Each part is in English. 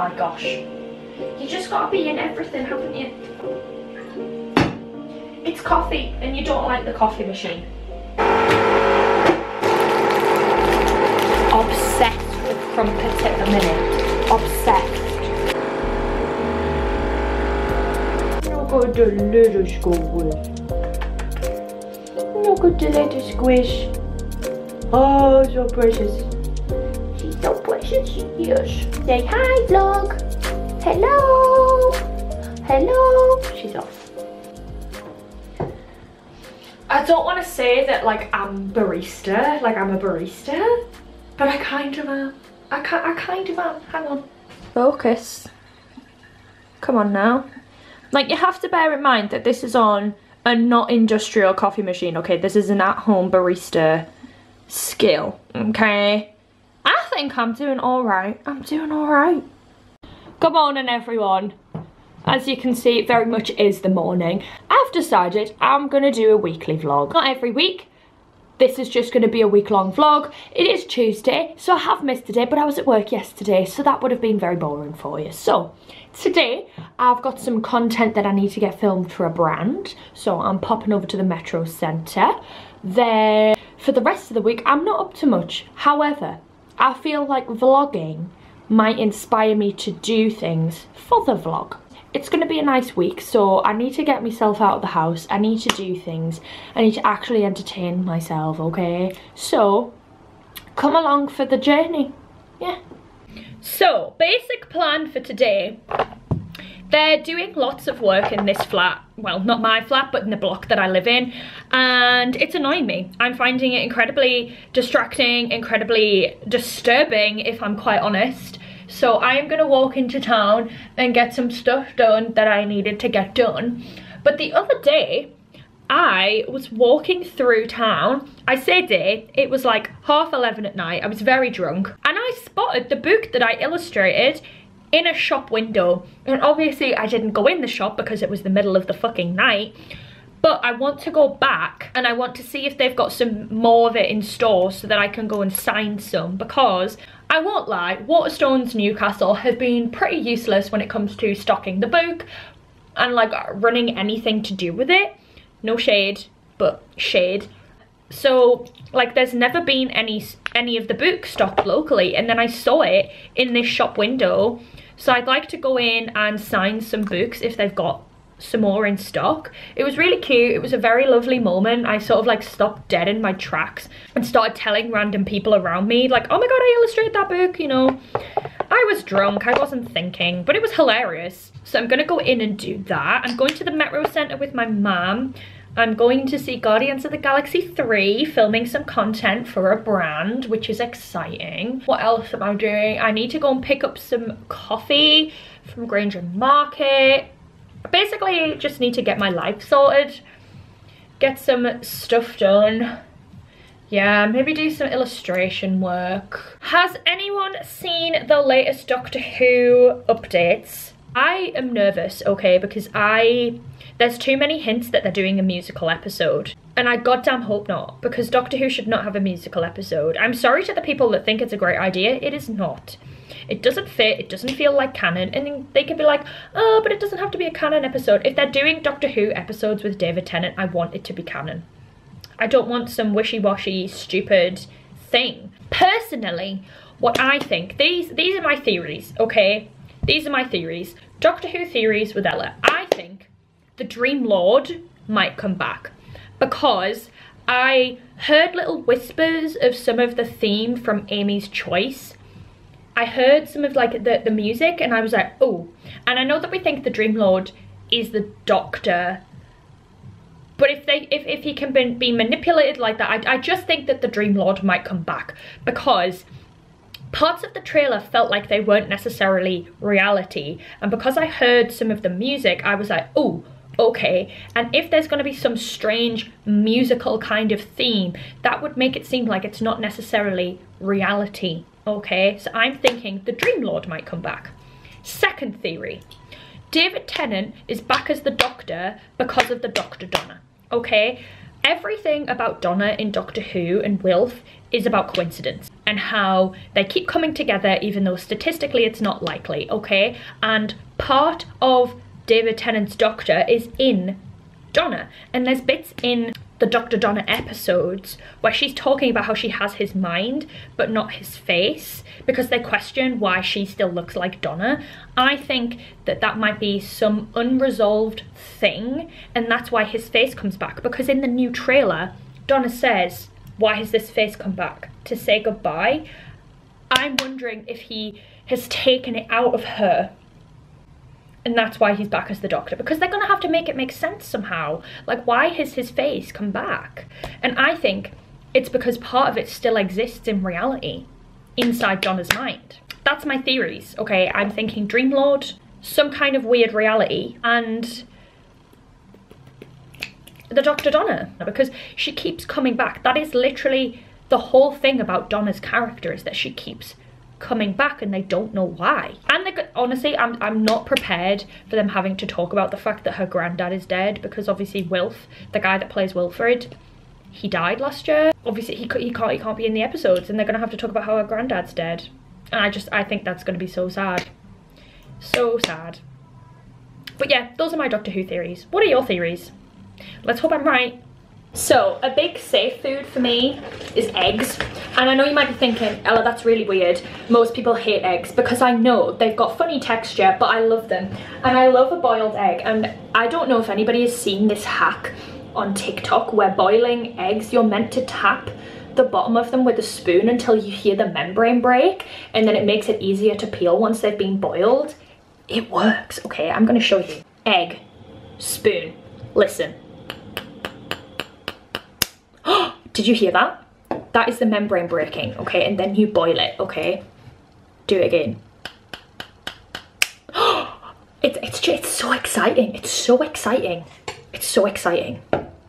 my gosh. You just gotta be in everything, haven't you? It's coffee and you don't like the coffee machine. Obsessed with crumpets at the minute. Obsessed. Look at the little squish. Look at the little squish. Oh, so precious. She's so precious. Say hi, vlog. Hello. Hello. She's off. I don't want to say that like I'm barista, like I'm a barista, but I kind of am. I, ki I kind of am. Hang on. Focus. Come on now. Like you have to bear in mind that this is on a not industrial coffee machine, okay? This is an at-home barista skill, okay? Think I'm doing all right. I'm doing all right. Good morning, everyone. As you can see, it very much is the morning. I've decided I'm gonna do a weekly vlog. Not every week. This is just gonna be a week-long vlog. It is Tuesday, so I have missed a day, but I was at work yesterday, so that would have been very boring for you. So, today, I've got some content that I need to get filmed for a brand. So I'm popping over to the Metro Centre. Then, for the rest of the week, I'm not up to much. However, I feel like vlogging might inspire me to do things for the vlog. It's going to be a nice week so I need to get myself out of the house. I need to do things. I need to actually entertain myself okay? So come along for the journey. Yeah. So basic plan for today they're doing lots of work in this flat well not my flat but in the block that I live in and it's annoying me I'm finding it incredibly distracting incredibly disturbing if I'm quite honest so I am going to walk into town and get some stuff done that I needed to get done. But the other day, I was walking through town. I say day, it was like half 11 at night. I was very drunk. And I spotted the book that I illustrated in a shop window. And obviously I didn't go in the shop because it was the middle of the fucking night but I want to go back and I want to see if they've got some more of it in store so that I can go and sign some because I won't lie, Waterstones Newcastle have been pretty useless when it comes to stocking the book and like running anything to do with it. No shade, but shade. So like there's never been any any of the book stocked locally and then I saw it in this shop window. So I'd like to go in and sign some books if they've got some more in stock. It was really cute. It was a very lovely moment. I sort of like stopped dead in my tracks and started telling random people around me like, oh my god, I illustrated that book, you know. I was drunk, I wasn't thinking, but it was hilarious. So I'm gonna go in and do that. I'm going to the Metro Centre with my mum. I'm going to see Guardians of the Galaxy 3, filming some content for a brand, which is exciting. What else am I doing? I need to go and pick up some coffee from Grainger Market basically just need to get my life sorted get some stuff done yeah maybe do some illustration work has anyone seen the latest doctor who updates i am nervous okay because i there's too many hints that they're doing a musical episode and I goddamn hope not, because Doctor Who should not have a musical episode. I'm sorry to the people that think it's a great idea, it is not. It doesn't fit, it doesn't feel like canon, and they can be like, oh, but it doesn't have to be a canon episode. If they're doing Doctor Who episodes with David Tennant, I want it to be canon. I don't want some wishy-washy, stupid thing. Personally, what I think, these, these are my theories, okay? These are my theories. Doctor Who theories with Ella. I think the Dream Lord might come back because I heard little whispers of some of the theme from Amy's Choice I heard some of like the, the music and I was like, oh. And I know that we think the Dream Lord is the Doctor. But if they if, if he can be, manipulated like that, I, I just think that the Dream Lord might come back. Because parts of the trailer felt like they weren't necessarily reality. And because I heard some of the music, I was like, oh, okay and if there's going to be some strange musical kind of theme that would make it seem like it's not necessarily reality Okay, so I'm thinking the Dream Lord might come back. Second theory, David Tennant is back as the Doctor because of the Doctor Donna. Okay, everything about Donna in Doctor Who and Wilf is about coincidence and how they keep coming together even though statistically it's not likely, okay? And part of David Tennant's Doctor is in Donna. And there's bits in the Dr. Donna episodes where she's talking about how she has his mind but not his face because they question why she still looks like Donna. I think that that might be some unresolved thing and that's why his face comes back because in the new trailer Donna says why has this face come back to say goodbye I'm wondering if he has taken it out of her and that's why he's back as the doctor because they're gonna have to make it make sense somehow. Like why has his face come back? And i think it's because part of it still exists in reality inside donna's mind. That's my theories okay? I'm thinking dream lord some kind of weird reality and the dr donna because she keeps coming back. That is literally the whole thing about donna's character is that she keeps coming back and they don't know why. And they, honestly, I'm, I'm not prepared for them having to talk about the fact that her granddad is dead because obviously Wilf, the guy that plays Wilfred, he died last year. Obviously he, he, can't, he can't be in the episodes and they're going to have to talk about how her granddad's dead. And I just, I think that's going to be so sad. So sad. But yeah, those are my Doctor Who theories. What are your theories? Let's hope I'm right. So a big safe food for me is eggs. And I know you might be thinking, Ella, that's really weird. Most people hate eggs because I know they've got funny texture, but I love them. And I love a boiled egg. And I don't know if anybody has seen this hack on TikTok where boiling eggs, you're meant to tap the bottom of them with a spoon until you hear the membrane break and then it makes it easier to peel once they've been boiled. It works. Okay, I'm gonna show you. Egg, spoon, listen. Did you hear that? That is the membrane breaking, okay? And then you boil it, okay? Do it again. it's, it's, it's so exciting. It's so exciting. It's so exciting.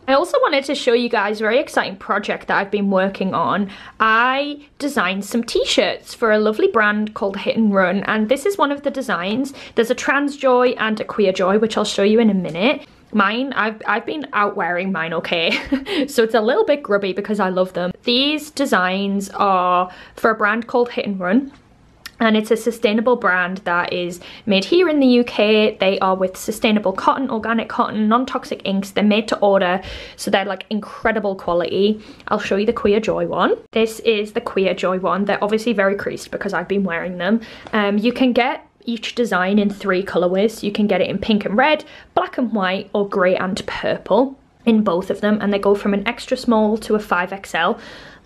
I also wanted to show you guys a very exciting project that I've been working on. I designed some t-shirts for a lovely brand called Hit and Run and this is one of the designs. There's a trans joy and a queer joy which I'll show you in a minute. Mine, I've, I've been out wearing mine okay, so it's a little bit grubby because I love them. These designs are for a brand called Hit and Run and it's a sustainable brand that is made here in the UK. They are with sustainable cotton, organic cotton, non-toxic inks. They're made to order, so they're like incredible quality. I'll show you the Queer Joy one. This is the Queer Joy one. They're obviously very creased because I've been wearing them. Um, you can get each design in three colorways. You can get it in pink and red, black and white, or grey and purple in both of them. And they go from an extra small to a 5XL.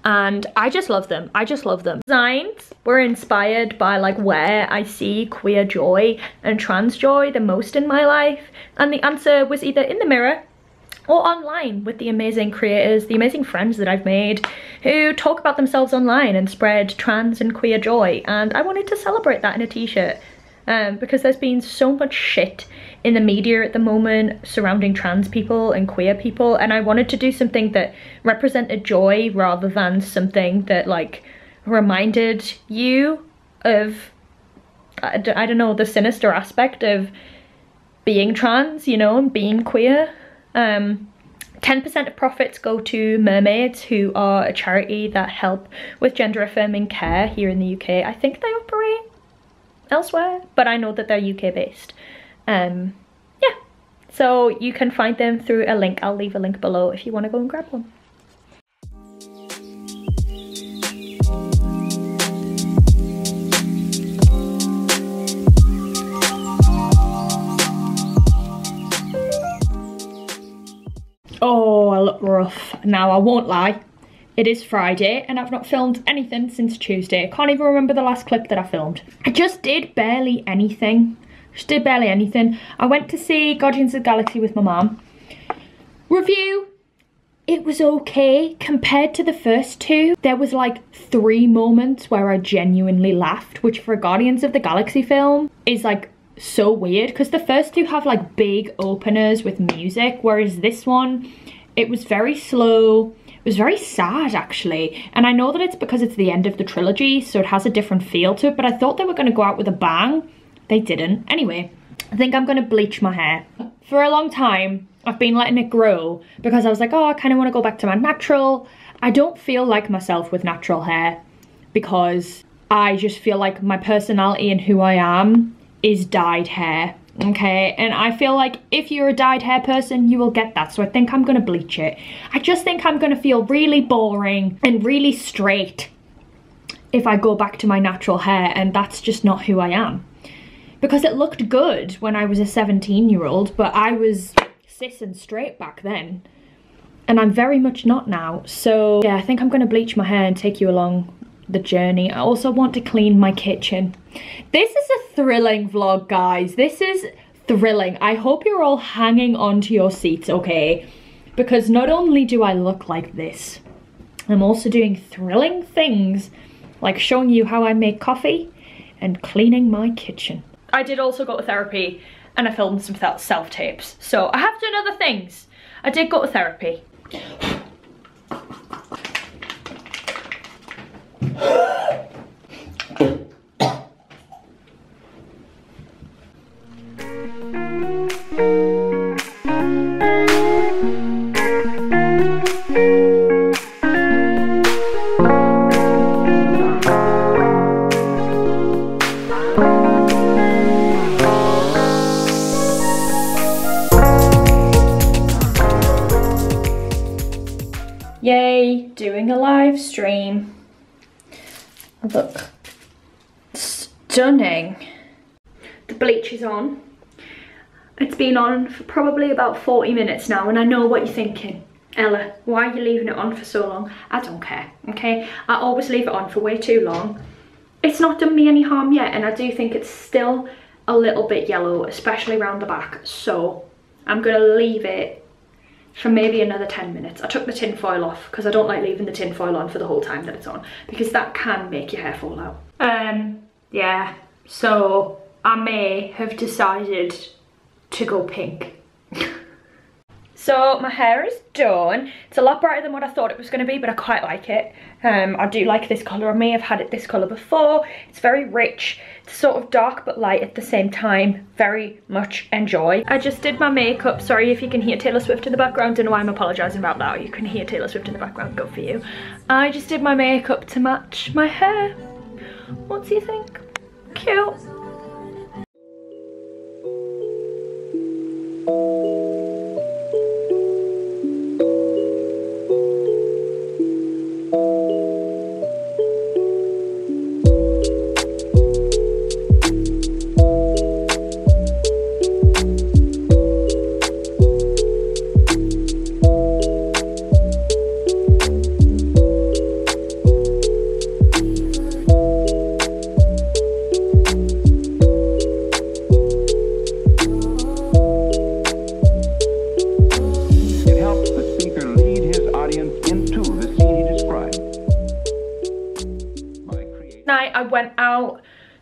And I just love them. I just love them. Designs were inspired by like where I see queer joy and trans joy the most in my life. And the answer was either in the mirror or online with the amazing creators, the amazing friends that I've made who talk about themselves online and spread trans and queer joy. And I wanted to celebrate that in a t-shirt um, because there's been so much shit in the media at the moment surrounding trans people and queer people and I wanted to do something that represented joy rather than something that like reminded you of I don't know the sinister aspect of being trans you know and being queer um 10% of profits go to Mermaids, who are a charity that help with gender affirming care here in the UK. I think they operate elsewhere, but I know that they're UK based. Um, yeah, so you can find them through a link. I'll leave a link below if you want to go and grab one. Oh, I look rough. Now, I won't lie. It is Friday and I've not filmed anything since Tuesday. I can't even remember the last clip that I filmed. I just did barely anything. Just did barely anything. I went to see Guardians of the Galaxy with my mum. Review. It was okay compared to the first two. There was like three moments where I genuinely laughed, which for Guardians of the Galaxy film is like so weird because the first two have like big openers with music, whereas this one, it was very slow it was very sad actually. And I know that it's because it's the end of the trilogy, so it has a different feel to it, but I thought they were going to go out with a bang. They didn't. Anyway, I think I'm going to bleach my hair. For a long time, I've been letting it grow because I was like, oh, I kind of want to go back to my natural. I don't feel like myself with natural hair because I just feel like my personality and who I am is dyed hair okay and i feel like if you're a dyed hair person you will get that so i think i'm gonna bleach it. I just think i'm gonna feel really boring and really straight if i go back to my natural hair and that's just not who i am. Because it looked good when i was a 17 year old but i was cis and straight back then. And i'm very much not now so yeah i think i'm gonna bleach my hair and take you along the journey. I also want to clean my kitchen. This is a thrilling vlog, guys. This is thrilling. I hope you're all hanging onto your seats, okay? Because not only do I look like this, I'm also doing thrilling things like showing you how I make coffee and cleaning my kitchen. I did also go to therapy and I filmed some self-tapes. So I have done other things. I did go to therapy. Yay, been on for probably about 40 minutes now and I know what you're thinking. Ella, why are you leaving it on for so long? I don't care, okay? I always leave it on for way too long. It's not done me any harm yet and I do think it's still a little bit yellow, especially around the back. So I'm gonna leave it for maybe another 10 minutes. I took the tin foil off because I don't like leaving the tin foil on for the whole time that it's on because that can make your hair fall out. Um, yeah, so I may have decided to go pink. So my hair is done. It's a lot brighter than what I thought it was going to be, but I quite like it. Um, I do like this colour on me. I've had it this colour before. It's very rich. It's sort of dark but light at the same time. Very much enjoy. I just did my makeup. Sorry if you can hear Taylor Swift in the background. Don't know why I'm apologising about that. You can hear Taylor Swift in the background. Good for you. I just did my makeup to match my hair. What do you think? Cute.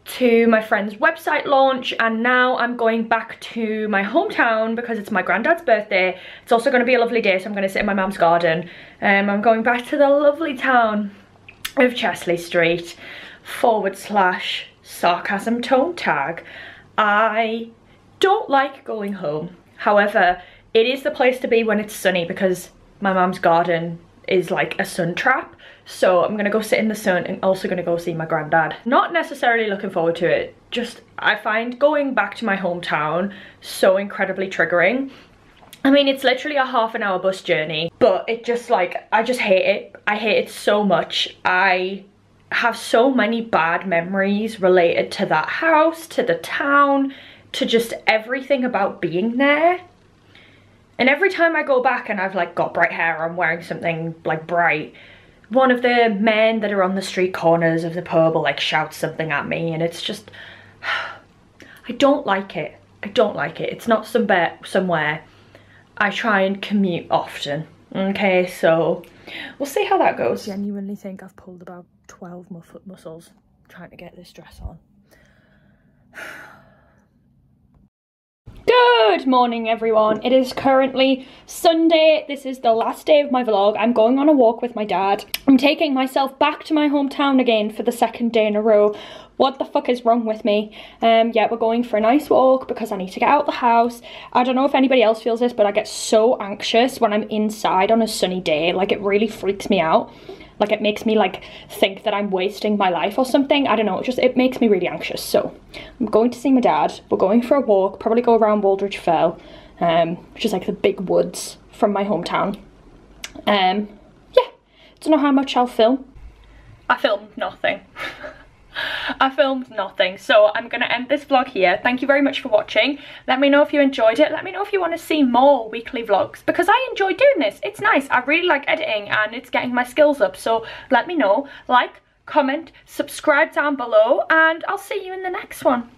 To my friend's website launch and now I'm going back to my hometown because it's my granddad's birthday. It's also going to be a lovely day so I'm going to sit in my mum's garden. Um, I'm going back to the lovely town of Chester-le Street forward slash sarcasm tone tag. I don't like going home. However, it is the place to be when it's sunny because my mum's garden is like a sun trap so I'm gonna go sit in the sun and also gonna go see my granddad. Not necessarily looking forward to it, just I find going back to my hometown so incredibly triggering. I mean, it's literally a half an hour bus journey, but it just like, I just hate it. I hate it so much. I have so many bad memories related to that house, to the town, to just everything about being there. And every time I go back and I've like got bright hair, I'm wearing something like bright, one of the men that are on the street corners of the pub will like shout something at me and it's just I don't like it. I don't like it. It's not somewhere somewhere I try and commute often. Okay so we'll see how that goes. I genuinely think I've pulled about 12 my foot muscles trying to get this dress on Good morning everyone. It is currently Sunday. This is the last day of my vlog. I'm going on a walk with my dad. I'm taking myself back to my hometown again for the second day in a row. What the fuck is wrong with me? Um, yeah, we're going for a nice walk because I need to get out of the house. I don't know if anybody else feels this, but I get so anxious when I'm inside on a sunny day. Like it really freaks me out like it makes me like think that I'm wasting my life or something. I don't know. It just it makes me really anxious. So I'm going to see my dad. We're going for a walk. Probably go around Waldridge Fell um, which is like the big woods from my hometown. Um yeah. Don't know how much I'll film. I filmed nothing I filmed nothing. So I'm gonna end this vlog here. Thank you very much for watching. Let me know if you enjoyed it. Let me know if you want to see more weekly vlogs because I enjoy doing this. It's nice. I really like editing and it's getting my skills up. So let me know. Like comment subscribe down below and I'll see you in the next one